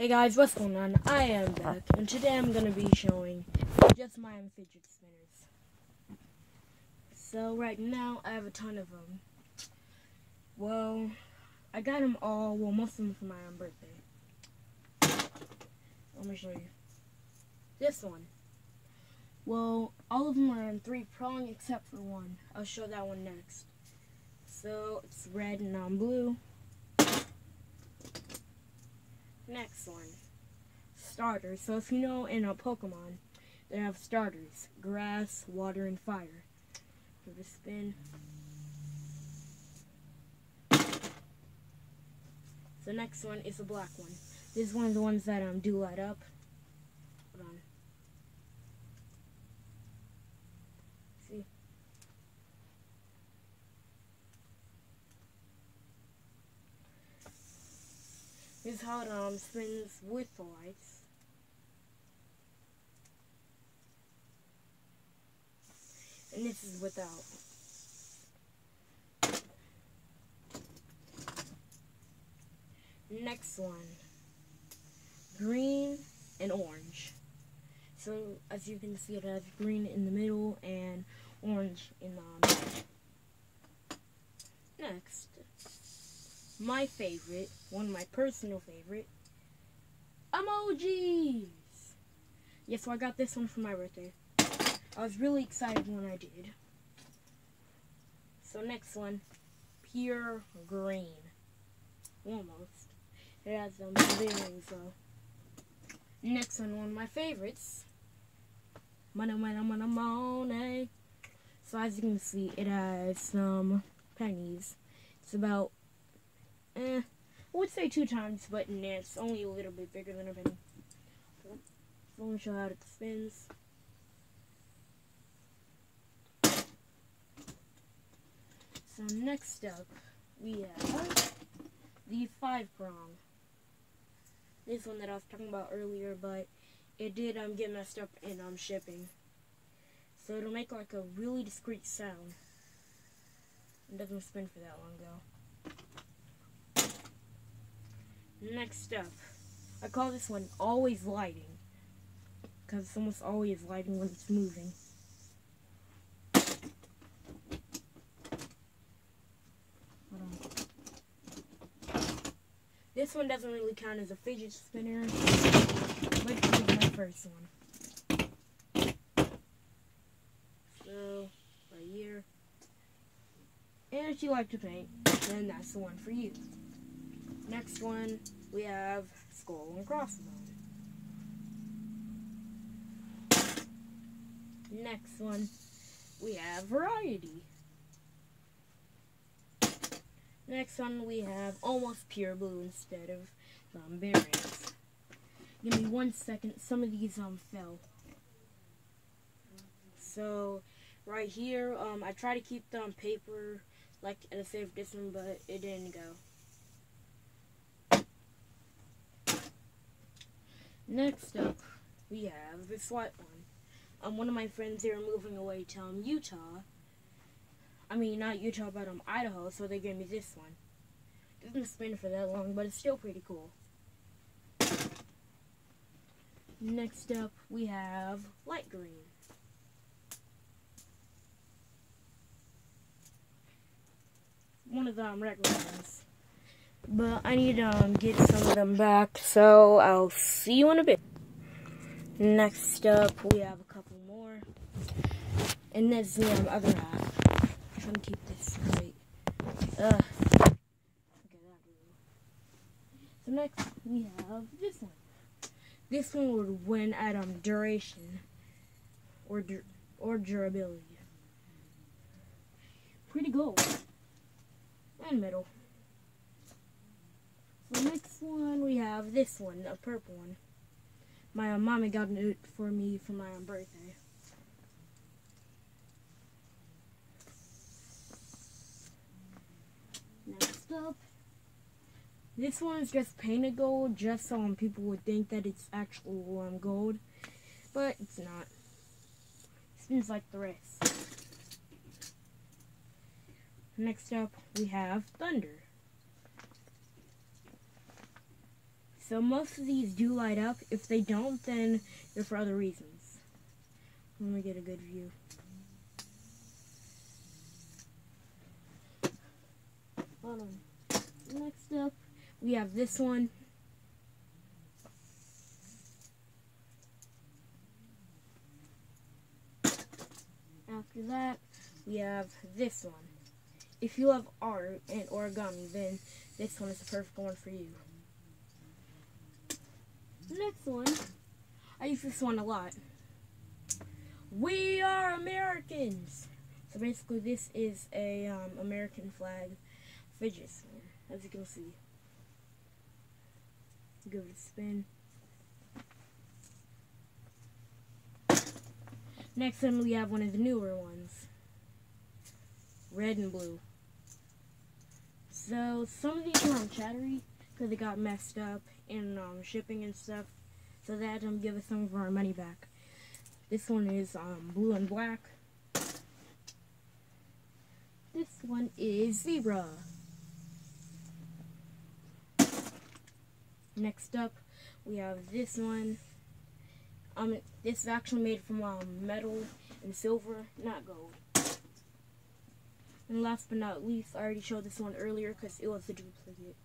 Hey guys, what's going on? I am back, and today I'm going to be showing just my fidget spinners. So right now, I have a ton of them. Well, I got them all, well most of them for my own birthday. Let me show you. This one. Well, all of them are in three prong except for one. I'll show that one next. So, it's red and I'm blue. Next one. Starters. So if you know in a Pokemon, they have starters. Grass, water, and fire. Give it a spin. The next one is a black one. This is one of the ones that um, do light up. Hold on. See? This is how it um, spins with the lights. And this is without. Next one. Green and orange. So as you can see it has green in the middle and orange in the middle. Next my favorite, one of my personal favorite, emojis. Yes, so I got this one for my birthday. I was really excited when I did. So next one, pure green. Almost. It has some bearings though. Next one, one of my favorites. Money, money, money, money. So as you can see, it has some pennies. It's about eh, I would say two times, but nah, it's only a little bit bigger than a penny. So, let me show how it spins. So next up, we have the five prong. This one that I was talking about earlier, but it did um get messed up in um shipping. So it'll make like a really discreet sound. It doesn't spin for that long though. Next up, I call this one always lighting. Because it's almost always lighting when it's moving. This one doesn't really count as a fidget spinner, it's my first one. So, right here. And if you like to paint, then that's the one for you. Next one, we have skull and crossbone. Next one, we have variety. Next one, we have almost pure blue instead of um. Give me one second. Some of these um fell. So, right here, um, I try to keep them on paper, like at a safe distance, but it didn't go. Next up, we have this white one. Um, one of my friends, they moving away to um, Utah. I mean, not Utah, but um, Idaho, so they gave me this one. Doesn't spin for that long, but it's still pretty cool. Next up, we have light green. One of them regular ones. But I need to um, get some of them back, so I'll see you in a bit. Next up, we have a couple more. And that's the other half. I'm trying to keep this straight. Ugh. So next, we have this one. This one would win at um, duration or, dur or durability. Pretty gold. And middle. The next one we have this one, a purple one. My uh, mommy got it for me for my um, birthday. Next up, this one is just painted gold, just so um, people would think that it's actual um, gold, but it's not. It spins like the rest. Next up, we have Thunder. So most of these do light up. If they don't, then they're for other reasons. Let me get a good view. Hold on. Next up, we have this one. After that, we have this one. If you love art and origami, then this one is the perfect one for you. One, I use this one a lot. We are Americans! So basically this is a um, American flag fidget spinner, as you can see. Give it a spin. Next one we have one of the newer ones. Red and blue. So some of these are on chattery because they got messed up in um, shipping and stuff. So had to give us some of our money back. This one is um, blue and black. This one is zebra. Next up, we have this one. Um, this is actually made from um, metal and silver, not gold. And last but not least, I already showed this one earlier because it was a duplicate.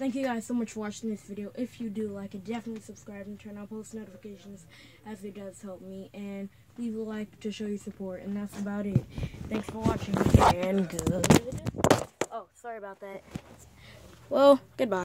Thank you guys so much for watching this video. If you do like it, definitely subscribe and turn on post notifications as it does help me. And leave a like to show your support. And that's about it. Thanks for watching and good. Oh, sorry about that. Well, goodbye.